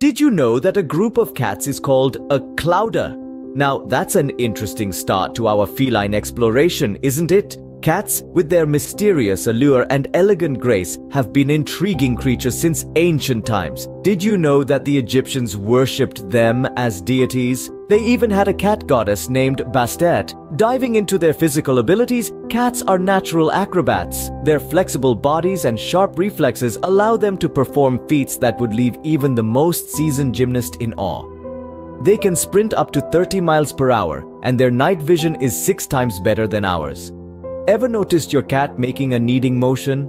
Did you know that a group of cats is called a clowder? Now, that's an interesting start to our feline exploration, isn't it? Cats, with their mysterious allure and elegant grace, have been intriguing creatures since ancient times. Did you know that the Egyptians worshipped them as deities? They even had a cat goddess named Bastet. Diving into their physical abilities, cats are natural acrobats. Their flexible bodies and sharp reflexes allow them to perform feats that would leave even the most seasoned gymnast in awe. They can sprint up to 30 miles per hour, and their night vision is six times better than ours. Ever noticed your cat making a kneading motion?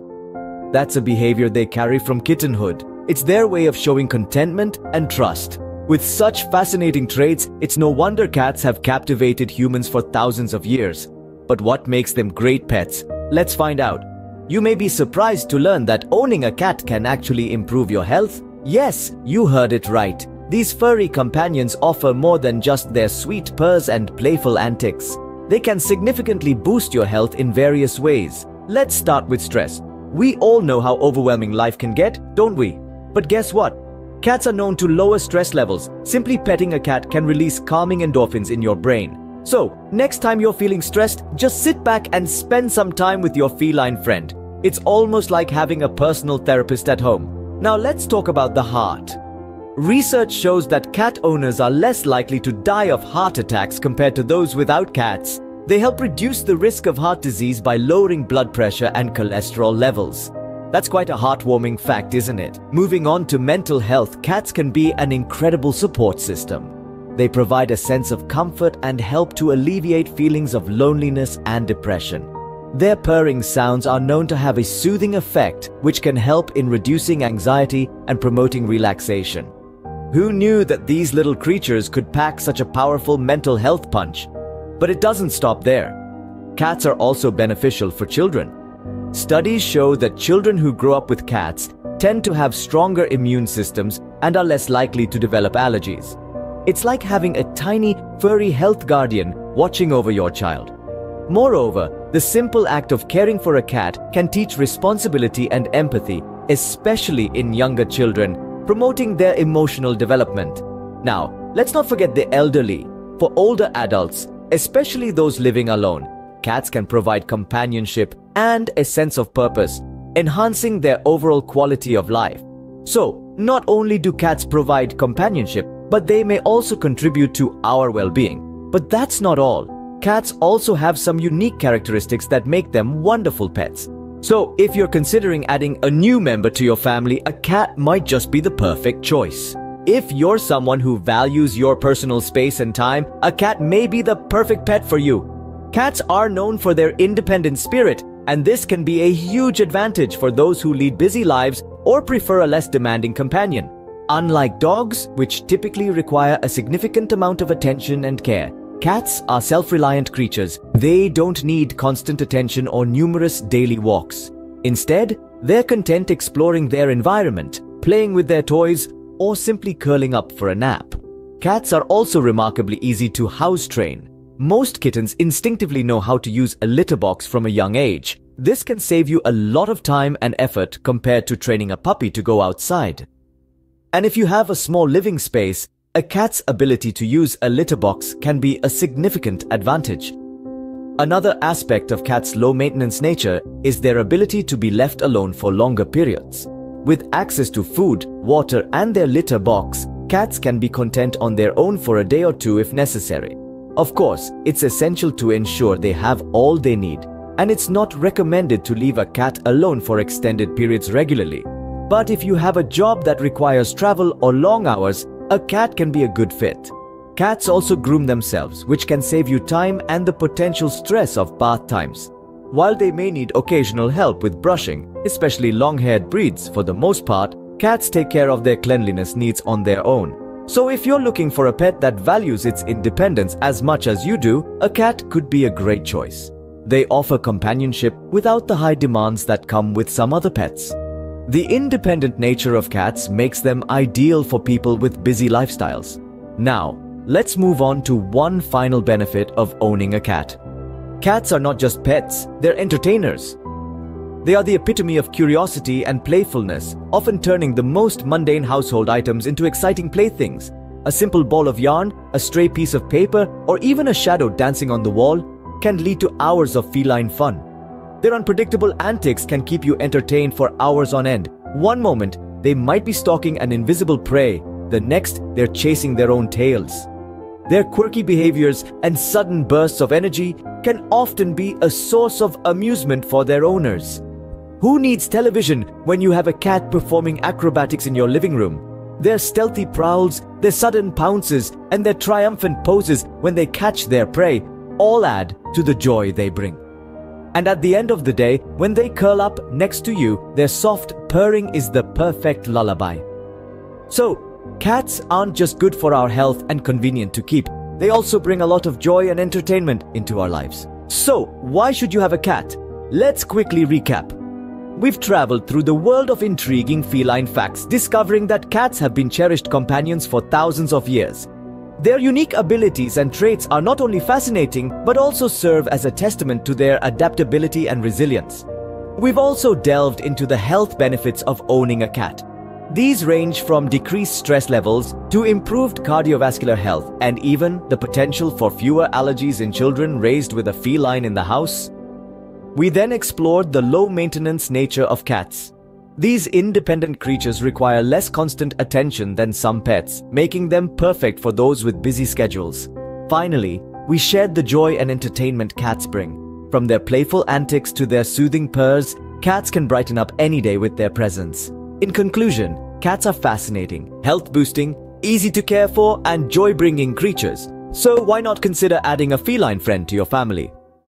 That's a behavior they carry from kittenhood. It's their way of showing contentment and trust. With such fascinating traits, it's no wonder cats have captivated humans for thousands of years. But what makes them great pets? Let's find out. You may be surprised to learn that owning a cat can actually improve your health. Yes, you heard it right. These furry companions offer more than just their sweet purrs and playful antics. They can significantly boost your health in various ways. Let's start with stress. We all know how overwhelming life can get, don't we? But guess what? Cats are known to lower stress levels. Simply petting a cat can release calming endorphins in your brain. So, next time you're feeling stressed, just sit back and spend some time with your feline friend. It's almost like having a personal therapist at home. Now let's talk about the heart. Research shows that cat owners are less likely to die of heart attacks compared to those without cats. They help reduce the risk of heart disease by lowering blood pressure and cholesterol levels. That's quite a heartwarming fact, isn't it? Moving on to mental health, cats can be an incredible support system. They provide a sense of comfort and help to alleviate feelings of loneliness and depression. Their purring sounds are known to have a soothing effect which can help in reducing anxiety and promoting relaxation. Who knew that these little creatures could pack such a powerful mental health punch? But it doesn't stop there. Cats are also beneficial for children. Studies show that children who grow up with cats tend to have stronger immune systems and are less likely to develop allergies. It's like having a tiny, furry health guardian watching over your child. Moreover, the simple act of caring for a cat can teach responsibility and empathy, especially in younger children promoting their emotional development. Now, let's not forget the elderly. For older adults, especially those living alone, cats can provide companionship and a sense of purpose, enhancing their overall quality of life. So, not only do cats provide companionship, but they may also contribute to our well-being. But that's not all. Cats also have some unique characteristics that make them wonderful pets. So, if you're considering adding a new member to your family, a cat might just be the perfect choice. If you're someone who values your personal space and time, a cat may be the perfect pet for you. Cats are known for their independent spirit, and this can be a huge advantage for those who lead busy lives or prefer a less demanding companion. Unlike dogs, which typically require a significant amount of attention and care, Cats are self-reliant creatures. They don't need constant attention or numerous daily walks. Instead, they're content exploring their environment, playing with their toys, or simply curling up for a nap. Cats are also remarkably easy to house train. Most kittens instinctively know how to use a litter box from a young age. This can save you a lot of time and effort compared to training a puppy to go outside. And if you have a small living space, a cat's ability to use a litter box can be a significant advantage. Another aspect of cats' low-maintenance nature is their ability to be left alone for longer periods. With access to food, water and their litter box, cats can be content on their own for a day or two if necessary. Of course, it's essential to ensure they have all they need, and it's not recommended to leave a cat alone for extended periods regularly. But if you have a job that requires travel or long hours, a cat can be a good fit. Cats also groom themselves, which can save you time and the potential stress of bath times. While they may need occasional help with brushing, especially long-haired breeds, for the most part, cats take care of their cleanliness needs on their own. So if you're looking for a pet that values its independence as much as you do, a cat could be a great choice. They offer companionship without the high demands that come with some other pets. The independent nature of cats makes them ideal for people with busy lifestyles. Now, let's move on to one final benefit of owning a cat. Cats are not just pets, they're entertainers. They are the epitome of curiosity and playfulness, often turning the most mundane household items into exciting playthings. A simple ball of yarn, a stray piece of paper, or even a shadow dancing on the wall can lead to hours of feline fun. Their unpredictable antics can keep you entertained for hours on end. One moment, they might be stalking an invisible prey, the next, they're chasing their own tails. Their quirky behaviors and sudden bursts of energy can often be a source of amusement for their owners. Who needs television when you have a cat performing acrobatics in your living room? Their stealthy prowls, their sudden pounces, and their triumphant poses when they catch their prey all add to the joy they bring. And at the end of the day, when they curl up next to you, their soft purring is the perfect lullaby. So, cats aren't just good for our health and convenient to keep, they also bring a lot of joy and entertainment into our lives. So, why should you have a cat? Let's quickly recap. We've traveled through the world of intriguing feline facts, discovering that cats have been cherished companions for thousands of years. Their unique abilities and traits are not only fascinating, but also serve as a testament to their adaptability and resilience. We've also delved into the health benefits of owning a cat. These range from decreased stress levels to improved cardiovascular health and even the potential for fewer allergies in children raised with a feline in the house we then explored the low-maintenance nature of cats. These independent creatures require less constant attention than some pets, making them perfect for those with busy schedules. Finally, we shared the joy and entertainment cats bring. From their playful antics to their soothing purrs, cats can brighten up any day with their presence. In conclusion, cats are fascinating, health-boosting, easy to care for, and joy-bringing creatures. So why not consider adding a feline friend to your family?